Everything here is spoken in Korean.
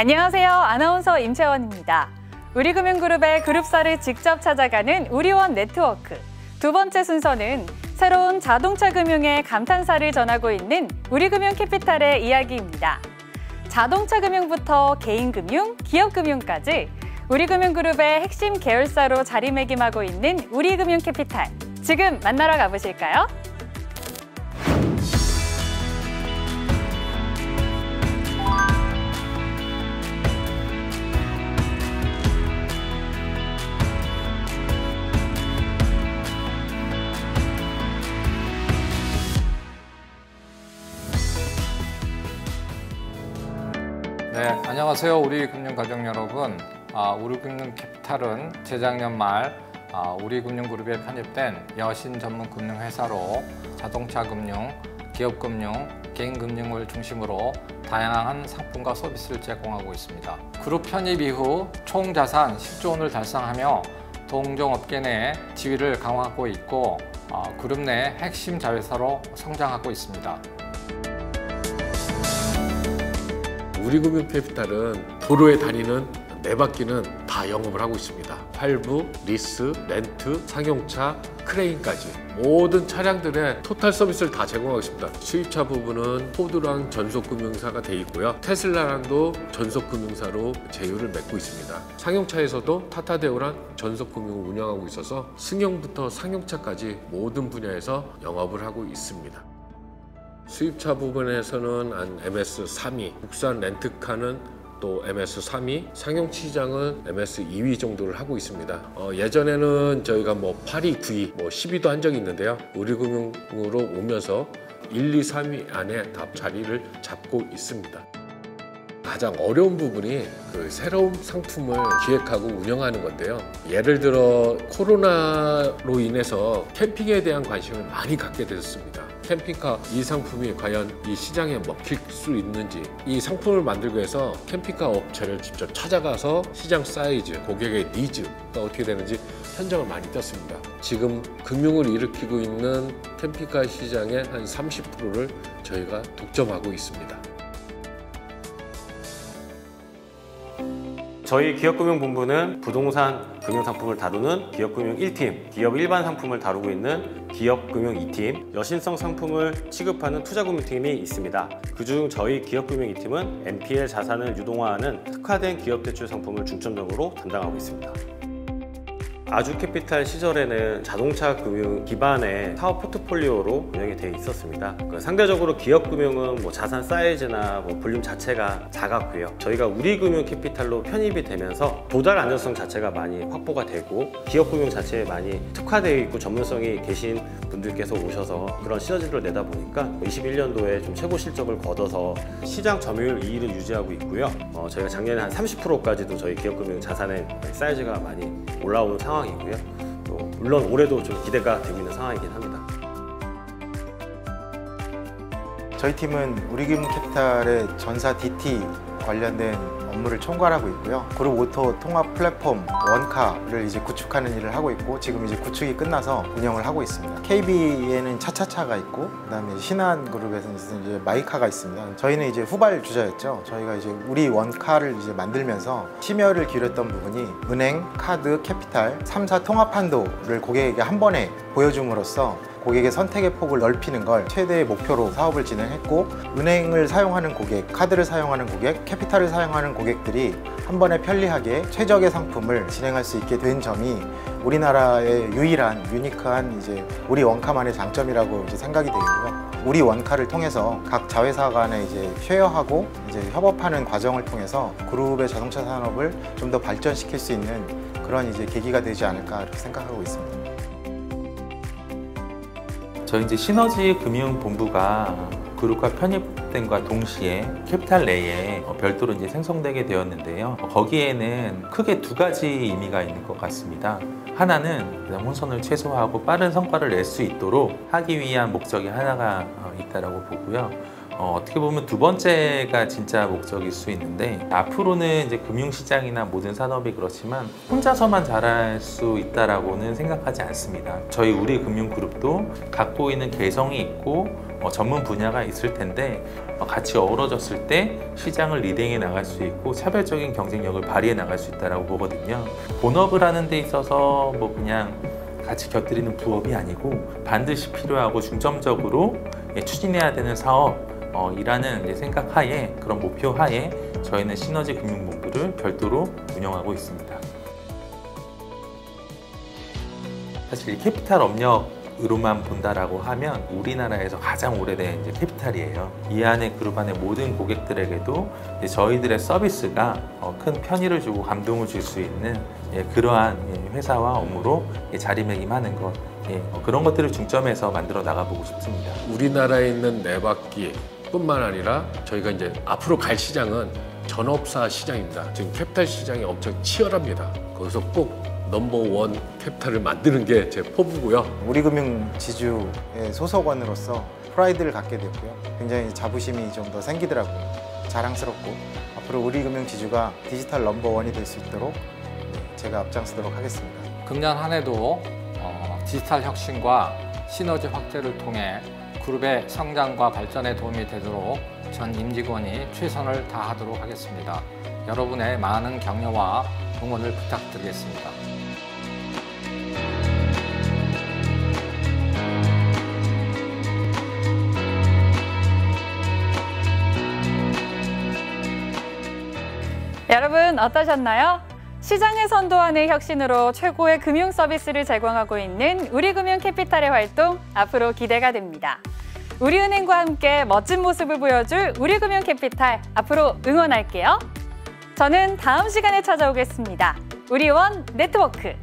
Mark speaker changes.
Speaker 1: 안녕하세요. 아나운서 임채원입니다. 우리금융그룹의 그룹사를 직접 찾아가는 우리원 네트워크. 두 번째 순서는 새로운 자동차 금융의 감탄사를 전하고 있는 우리금융 캐피탈의 이야기입니다. 자동차 금융부터 개인 금융, 기업 금융까지 우리금융그룹의 핵심 계열사로 자리매김하고 있는 우리금융 캐피탈. 지금 만나러 가보실까요?
Speaker 2: 안녕하세요. 우리 금융가족 여러분. 아, 우리금융 캐피탈은 재작년 말 아, 우리금융그룹에 편입된 여신 전문 금융회사로 자동차 금융, 기업 금융, 개인 금융을 중심으로 다양한 상품과 서비스를 제공하고 있습니다. 그룹 편입 이후 총 자산 10조 원을 달성하며 동종업계 내 지위를 강화하고 있고 아, 그룹 내 핵심 자회사로 성장하고 있습니다.
Speaker 3: 우리금융 캐피탈은 도로에 다니는 네 바퀴는 다 영업을 하고 있습니다. 할부, 리스, 렌트, 상용차, 크레인까지 모든 차량들의 토탈 서비스를 다 제공하고 있습니다. 수입차 부분은 포드랑 전속금융사가 돼 있고요. 테슬라랑도 전속금융사로 제휴를 맺고 있습니다. 상용차에서도 타타대우랑 전속금융을 운영하고 있어서 승용부터 상용차까지 모든 분야에서 영업을 하고 있습니다. 수입차 부분에서는 한 MS 3위, 국산 렌트카는 또 MS 3위, 상용 시장은 MS 2위 정도를 하고 있습니다. 어, 예전에는 저희가 뭐 8위, 9위, 뭐 10위도 한 적이 있는데요. 우리금융으로 오면서 1, 2, 3위 안에 다 자리를 잡고 있습니다. 가장 어려운 부분이 그 새로운 상품을 기획하고 운영하는 건데요. 예를 들어 코로나로 인해서 캠핑에 대한 관심을 많이 갖게 되었습니다. 캠핑카 이 상품이 과연 이 시장에 먹힐 수 있는지 이 상품을 만들기 위해서 캠핑카 업체를 직접 찾아가서 시장 사이즈, 고객의 니즈가 어떻게 되는지 현장을 많이 떴습니다. 지금 금융을 일으키고 있는 캠핑카 시장의 한 30%를 저희가 독점하고 있습니다.
Speaker 4: 저희 기업금융본부는 부동산 금융상품을 다루는 기업금융 1팀, 기업 일반 상품을 다루고 있는 기업금융 2팀, 여신성 상품을 취급하는 투자금융팀이 있습니다. 그중 저희 기업금융 2팀은 NPL 자산을 유동화하는 특화된 기업대출 상품을 중점적으로 담당하고 있습니다. 아주캐피탈 시절에는 자동차 금융 기반의 사업 포트폴리오로 운영이 되어 있었습니다. 그 상대적으로 기업금융은 뭐 자산 사이즈나 뭐 볼륨 자체가 작았고요. 저희가 우리금융 캐피탈로 편입이 되면서 도달 안전성 자체가 많이 확보가 되고 기업금융 자체에 많이 특화되어 있고 전문성이 계신 분들께서 오셔서 그런 시너지를 내다 보니까 21년도에 좀 최고 실적을 거둬서 시장 점유율 2위를 유지하고 있고요. 어, 저희가 작년에 한 30%까지도 저희 기업금융 자산의 사이즈가 많이 올라오는 상황 상황이고요. 또 물론 올해도 좀 기대가 되고 있는 상황이긴 합니다.
Speaker 5: 저희 팀은 우리금 캐피탈의 전사 DT 관련된 업무를 총괄하고 있고요. 그룹 auto 통합 플랫폼 원카를 이제 구축하는 일을 하고 있고 지금 이제 구축이 끝나서 운영을 하고 있습니다. KB에는 차차차가 있고 그다음에 신한 그룹에서는 이제 마이카가 있습니다. 저희는 이제 후발 주자였죠. 저희가 이제 우리 원카를 이제 만들면서 심혈을 기울였던 부분이 은행, 카드, 캐피탈 3사 통합 한도를 고객에게 한 번에 보여줌으로써 고객의 선택의 폭을 넓히는 걸 최대의 목표로 사업을 진행했고 은행을 사용하는 고객, 카드를 사용하는 고객, 캐피탈을 사용하는 고객들이 한 번에 편리하게 최적의 상품을 진행할 수 있게 된 점이 우리나라의 유일한 유니크한 이제 우리 원카만의 장점이라고 이제 생각이 되고요. 우리 원카를 통해서 각 자회사 간에 이제 쉐어하고 이제 협업하는 과정을 통해서 그룹의 자동차 산업을 좀 더 발전시킬 수 있는 그런 이제 계기가 되지 않을까 이렇게 생각하고 있습니다.
Speaker 6: 저희 이제 시너지 금융본부가 그룹과 편입된과 동시에 캐피탈 내에 별도로 이제 생성되게 되었는데요. 거기에는 크게 두 가지 의미가 있는 것 같습니다. 하나는 혼선을 최소화하고 빠른 성과를 낼 수 있도록 하기 위한 목적이 하나가 있다라고 보고요. 어, 어떻게 보면 두 번째가 진짜 목적일 수 있는데 앞으로는 이제 금융시장이나 모든 산업이 그렇지만 혼자서만 잘할 수 있다라고는 생각하지 않습니다. 저희 우리 금융그룹도 갖고 있는 개성이 있고 어, 전문 분야가 있을 텐데 어, 같이 어우러졌을 때 시장을 리딩해 나갈 수 있고 차별적인 경쟁력을 발휘해 나갈 수 있다라고 보거든요. 본업을 하는 데 있어서 뭐 그냥 같이 곁들이는 부업이 아니고 반드시 필요하고 중점적으로 예, 추진해야 되는 사업 어, 이라는 생각하에 그런 목표하에 저희는 시너지 금융 본부를 별도로 운영하고 있습니다. 사실 이 캐피탈 업력 으로만 본다라고 하면 우리나라에서 가장 오래된 이제 캐피탈이에요. 이 안에 그룹 안에 모든 고객들에게도 저희들의 서비스가 어, 큰 편의를 주고 감동을 줄 수 있는 예, 그러한 예, 회사와 업무로 예, 자리매김하는 것 예, 어, 그런 것들을 중점해서 만들어 나가보고 싶습니다.
Speaker 3: 우리나라에 있는 네 바퀴 뿐만 아니라 저희가 이제 앞으로 갈 시장은 전업사 시장입니다. 지금 캐피탈 시장이 엄청 치열합니다. 거기서 꼭 넘버원 캐피탈을 만드는 게 제 포부고요.
Speaker 5: 우리금융 지주의 소속원으로서 프라이드를 갖게 됐고요. 굉장히 자부심이 좀 더 생기더라고요. 자랑스럽고 앞으로 우리금융 지주가 디지털 넘버원이 될 수 있도록 네, 제가 앞장서도록 하겠습니다.
Speaker 2: 금년 한 해도 어, 디지털 혁신과 시너지 확대를 통해 그룹의 성장과 발전에 도움이 되도록 전 임직원이 최선을 다하도록 하겠습니다. 여러분의 많은 격려와 응원을 부탁드리겠습니다.
Speaker 1: 여러분 어떠셨나요? 시장을 선도하는 혁신으로 최고의 금융 서비스를 제공하고 있는 우리금융 캐피탈의 활동 앞으로 기대가 됩니다. 우리은행과 함께 멋진 모습을 보여줄 우리금융 캐피탈 앞으로 응원할게요. 저는 다음 시간에 찾아오겠습니다. 우리원 네트워크